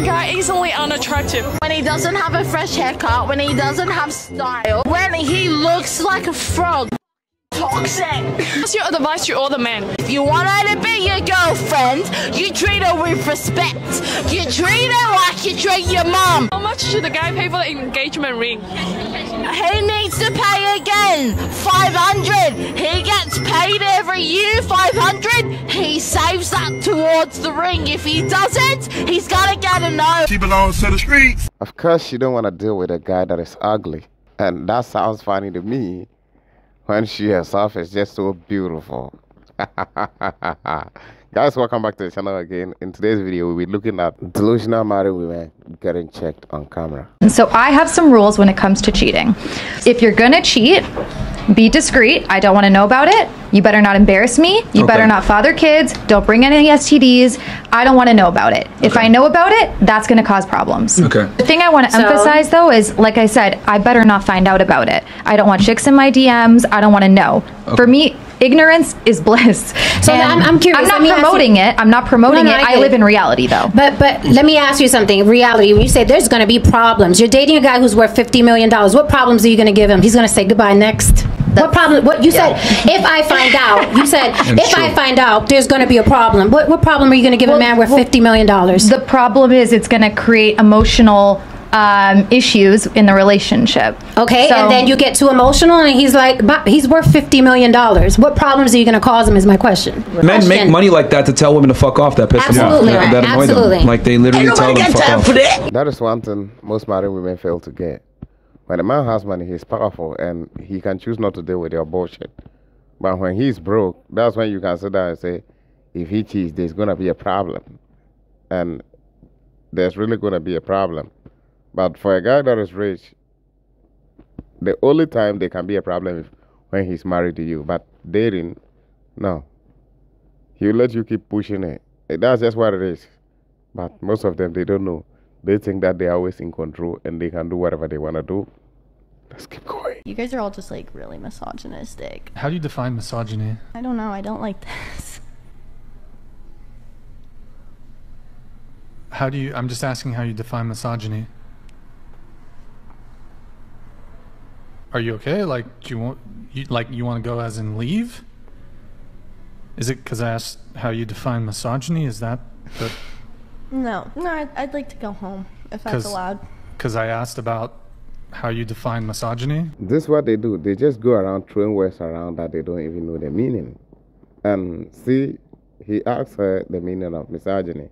a guy easily unattractive? When he doesn't have a fresh haircut, when he doesn't have style, when he looks like a frog. Toxic. What's your advice to all the men? If you want her to be your girlfriend, you treat her with respect. You treat her like you treat your mom. How much should the guy pay for the engagement ring? He needs to pay again. 500. He gets paid every year. 500. He saves that towards the ring. If he doesn't, he's gotta get a no. She belongs to the streets. Of course, she don't want to deal with a guy that is ugly. And that sounds funny to me when she herself is just so beautiful. Guys, welcome back to the channel again. In today's video, we'll be looking at delusional married women getting checked on camera. So I have some rules when it comes to cheating. If you're gonna cheat, be discreet. I don't want to know about it. You better not embarrass me. You better not father kids. Don't bring any STDs. I don't want to know about it. If I know about it, that's going to cause problems. Okay. The thing I want to emphasize though is, like I said, I better not find out about it. I don't want chicks in my DMs. I don't want to know. For me, ignorance is bliss. So I'm- I'm curious. I'm not Let promoting it. I'm not promoting No, no, it. I I, live it. in reality though. But but let me ask you something. Reality. When you say there's going to be problems, you're dating a guy who's worth fifty million dollars. What problems are you going to give him? He's going to say goodbye next. what problem? What you said? If I find out, you said if I find out, there's going to be a problem. What what problem are you going to give a man worth fifty million dollars? The problem is it's going to create emotional um, issues in the relationship. Okay, So- and then you get too emotional, and he's like, "But he's worth fifty million dollars. What problems are you going to cause him? Is my question. Men make money like that to tell women to fuck off. That piss them off. Absolutely, That, that annoy absolutely. them. Like they literally tell them to fuck off. That is one thing most married women fail to get. When a man has money, he's powerful and he can choose not to deal with your bullshit. But when he's broke, that's when you can sit down and say, if he cheats, there's going to be a problem. And there's really going to be a problem. But for a guy that is rich, the only time there can be a problem is when he's married to you. But dating, no. He'll let you keep pushing it. Eh, that's just what it is. But most of them, they don't know. They think that they're always in control and they can do whatever they want to do. Let's keep going. You guys are all just like really misogynistic. How do you define misogyny? I don't know. I don't like this. How do you? I'm just asking how you define misogyny. Are you okay? Like, do you want? You, like, you want to go as in leave? Is it because I asked how you define misogyny? Is that the? No, no. I'd, I'd like to go home if that's 'Cause- allowed. Because I asked about how you define misogyny. This is what they do. They just go around throwing words around that they don't even know the meaning. And see, he asked her the meaning of misogyny,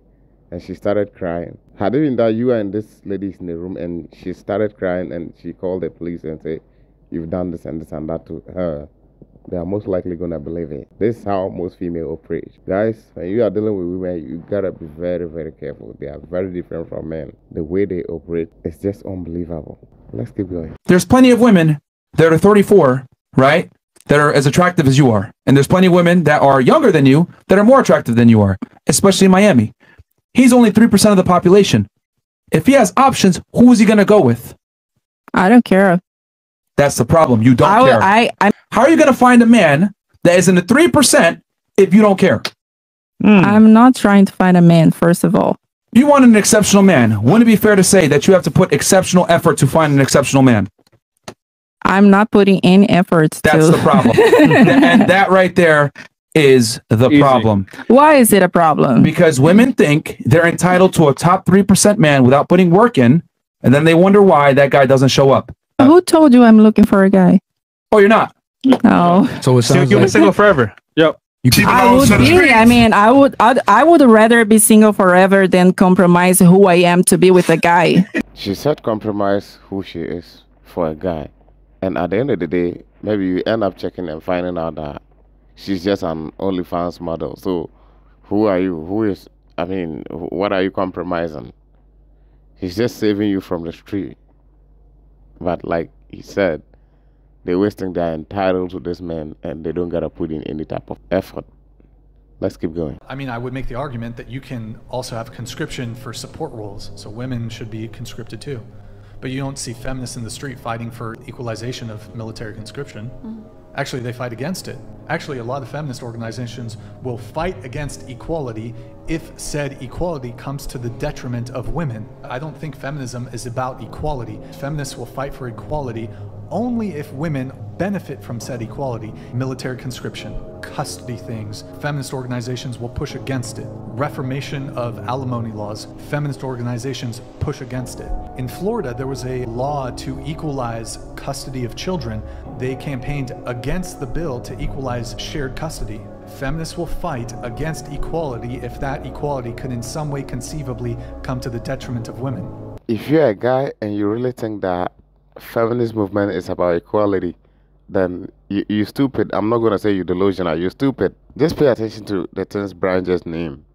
and she started crying. Had it been that you and this lady is in the room and she started crying and she called the police and said, You've done this and this and that to her, they are most likely going to believe it. This is how most female operate. Guys, when you are dealing with women, you gotta be very, very careful. They are very different from men. The way they operate is just unbelievable. Let's keep going. There's plenty of women that are 34, right? That are as attractive as you are, and there's plenty of women that are younger than you that are more attractive than you are, especially in Miami. He's only three percent of the population. If he has options, who is he gonna go with? I don't care. That's the problem. You don't I, care. I, I, How are you gonna find a man that is in the three percent if you don't care? Hmm. I'm not trying to find a man, first of all. You want an exceptional man. Wouldn't it be fair to say that you have to put exceptional effort to find an exceptional man? I'm not putting any efforts That's to. the problem. and that right there is the problem. Why is it a problem? Because women think they're entitled to a top 3% man without putting work in, and then they wonder why that guy doesn't show up. Uh, who told you I'm looking for a guy? Oh, you're not. No. So it sounds You've been like single forever. Yep. You She I would be. streets. I mean, I would. I'd, I would rather be single forever than compromise who I am to be with a guy. She said compromise who she is for a guy. And at the end of the day, maybe you end up checking and finding out that she's just an OnlyFans model. So who are you? Who is, I mean, what are you compromising? He's just saving you from the street. But like he said, they're wasting they're entitled to this man and they don't gotta put in any type of effort. Let's keep going. I mean, I would make the argument that you can also have conscription for support roles, so women should be conscripted too. But you don't see feminists in the street fighting for equalization of military conscription. Mm-hmm. Actually, they fight against it. Actually, a lot of feminist organizations will fight against equality if said equality comes to the detriment of women. I don't think feminism is about equality. Feminists will fight for equality only if women benefit from said equality. Military conscription, custody things, feminist organizations will push against it. Reformation of alimony laws, feminist organizations push against it. In Florida, there was a law to equalize custody of children. They campaigned against the bill to equalize shared custody. Feminists will fight against equality if that equality could in some way conceivably come to the detriment of women. If you're a guy and you really think that feminist movement is about equality, then you, you're stupid. I'm not to say you're delusional. You're stupid. Just pay attention to the things Brian just named.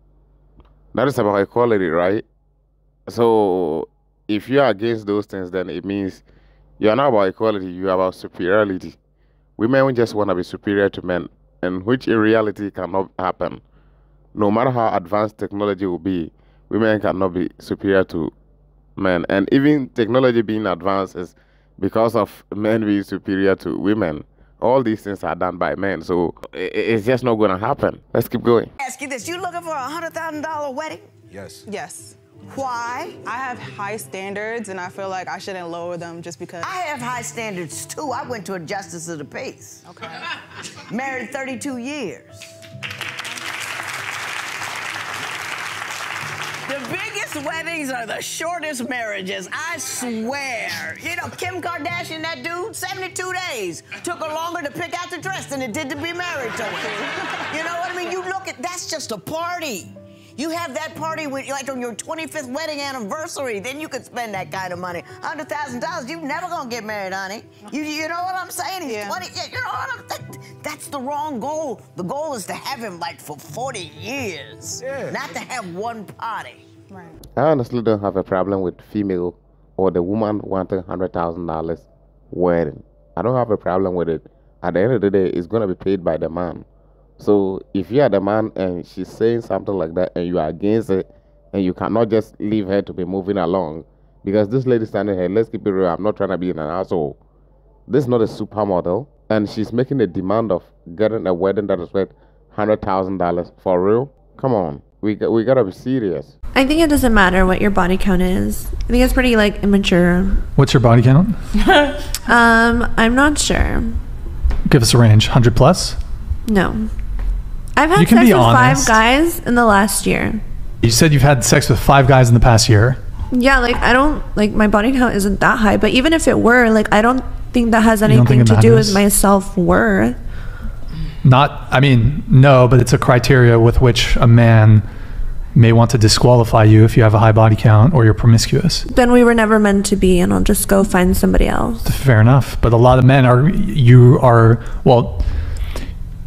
That is about equality, right? So if you're against those things, then it means you're not about equality. You're about superiority. Women just want to be superior to men, and which in reality cannot happen. No matter how advanced technology will be, women cannot be superior to men. And even technology being advanced is because of men being superior to women. All these things are done by men, so it's just not going to happen. Let's keep going. Ask you this: You looking for a hundred thousand dollar wedding? Yes. Yes. Why? I have high standards, and I feel like I shouldn't lower them just because. I have high standards too. I went to a justice of the peace. Okay. Married 32 years. Biggest weddings are the shortest marriages. I swear. You know, Kim Kardashian, that dude, 72 days. Took her longer to pick out the dress than it did to be married to her. You know what I mean? You look at that's just a party. You have that party with like on your 25th wedding anniversary, then you could spend that kind of money. Hundred thousand dollars, you never gonna get married, honey. You you know what I'm saying? He's Yeah. 20. Yeah, you know what I'm that, That's the wrong goal. The goal is to have him like for 40 years, not to have one party. Right. I honestly don't have a problem with female or the woman wanting hundred thousand dollars wedding. I don't have a problem with it. At the end of the day, it's gonna be paid by the man. So if you are the man and she's saying something like that and you are against it and you cannot just leave her to be moving along because this lady standing here, let's keep it real, I'm not trying to be an asshole. This is not a supermodel and she's making a demand of getting a wedding that is worth hundred thousand dollars for real. Come on, we got, we gotta be serious. I think it doesn't matter what your body count is. I think it's pretty like immature. What's your body count? Um, I'm not sure. Give us a range. 100 plus? No. I've had You can sex be with honest. five guys in the last year. You said you've had sex with five guys in the past year. Yeah, like I don't like my body count isn't that high, but even if it were, like I don't think that has don't anything think it to do matters? with my self worth. Not, I mean, no, but it's a criteria with which a man may want to disqualify you if you have a high body count or you're promiscuous. Then we were never meant to be, and I'll just go find somebody else. Fair enough. But a lot of men are, you are, well,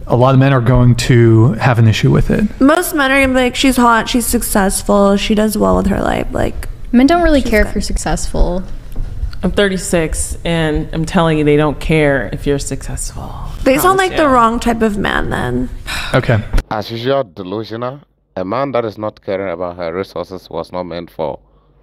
a lot of men are going to have an issue with it. Most men are gonna be like, she's hot, she's successful, she does well with her life. Like Men don't really care if you're successful. I'm 36 and I'm telling you, they don't care if you're successful. they sound like you. the wrong type of man. Then Okay. Ah, As usual, ah, delusional. A man that is not caring about her resources was not meant for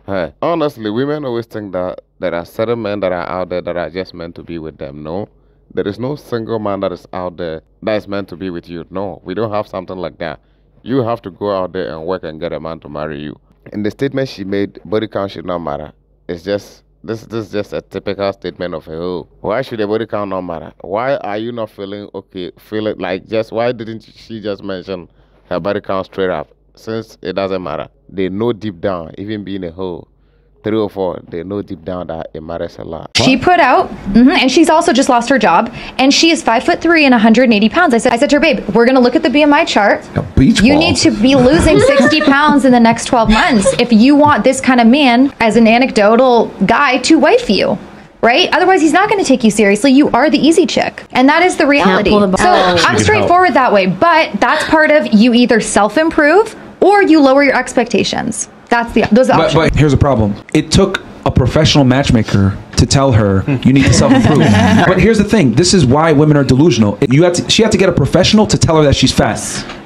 her. Honestly, women always think that there are certain men that are out there that are just meant to be with them. No, there is no single man that is out there that is meant to be with you. No, we don't have something like that. You have to go out there and work and get a man to marry you. In the statement she made, body count should not matter. It's just this this is just a typical statement of a hoe. Why should the body count not matter? Why are you not feeling okay? Feeling like just why didn't she just mention her body count straight up? Since it doesn't matter. They know deep down, even being a hoe, three or four, they know deep down that it matters a lot. She put out, mhm, and she's also just lost her job, and she is five foot three and 180 pounds. I said, I said to her, babe, we're gonna look at the BMI chart. beach You ball. need to be losing 60 pounds in the next 12 months if you want this kind of man as an anecdotal guy to wife you. Right? Otherwise, he's not going to take you seriously. You are the easy chick. And that is the reality. the So ball. I'm She can straightforward that way. But that's part of you either self improve or you lower your expectations. That's the those are the But, options. but here's a problem. It took a professional matchmaker to tell her you need to self-improve. but here's the thing. This is why women are delusional. You had to, she had to get a professional to tell her that she's fat.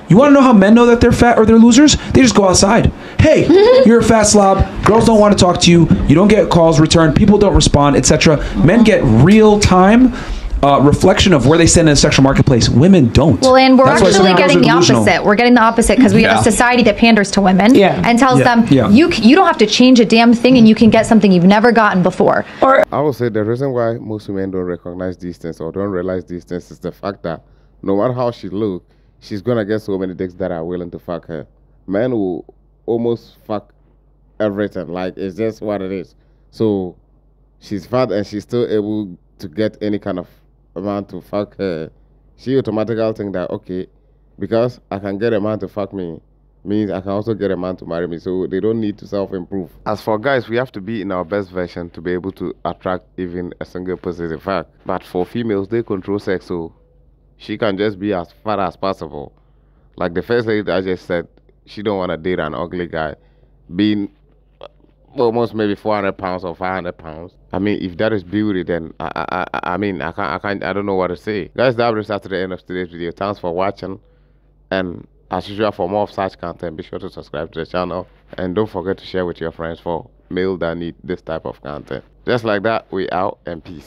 You want to know how men know that they're fat or they're losers? They just go outside. Hey, you're a fat slob. Girls don't want to talk to you. You don't get calls returned. People don't respond, etc. Men get real time uh, reflection of where they stand in the sexual marketplace. Women don't. Well, and we're That's actually getting the opposite. We're getting the opposite because we have a society that panders to women and tells Yeah. them Yeah. you you don't have to change a damn thing and you can get something you've never gotten before. Or I would say the reason why most women don't recognize these things or don't realize these things is the fact that no matter how she look, she's gonna get so many dicks that are willing to fuck her. Men will almost fuck everything. Like it's just what it is. So she's fat and she's still able to get any kind of man to fuck her. She automatically think that okay, because I can get a man to fuck me, means I can also get a man to marry me. So they don't need to self improve. As for guys, we have to be in our best version to be able to attract even a single possessive fact. But for females, they control sex, so she can just be as fat as possible. Like the first lady I just said, she don't want to date an ugly guy, being almost maybe 400 pounds or 500 pounds. I mean, if that is beauty, then I, I, I, mean, I can't, I can't, I don't know what to say. Guys, that brings us to the end of today's video. Thanks for watching, and as usual, for more of such content, be sure to subscribe to the channel, and don't forget to share with your friends for male that need this type of content. Just like that, we out and peace.